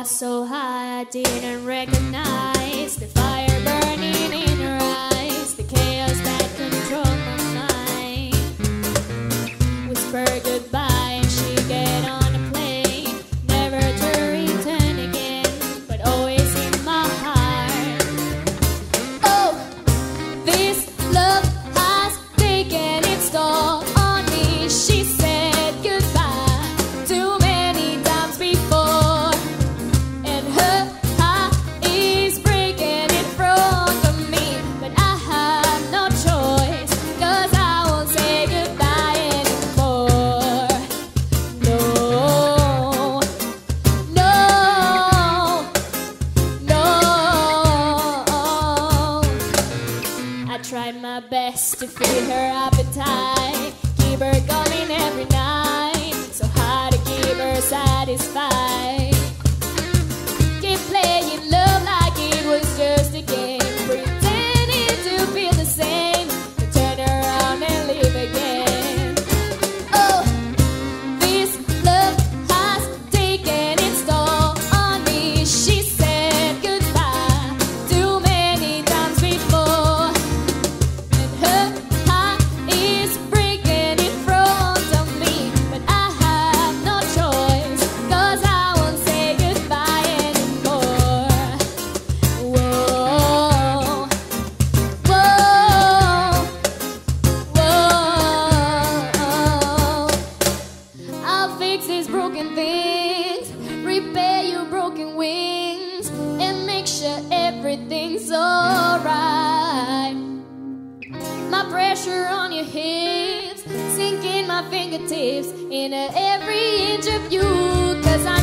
was so high I didn't recognize the best to feed her. up. wings and make sure everything's alright. My pressure on your hips, sinking my fingertips into every inch of you, cause I